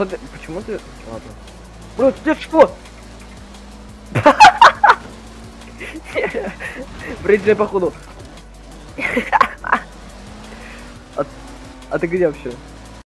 что ты... Почему ты... Ладно. Бро, ты что? Брейджи, походу. А, а ты где вообще?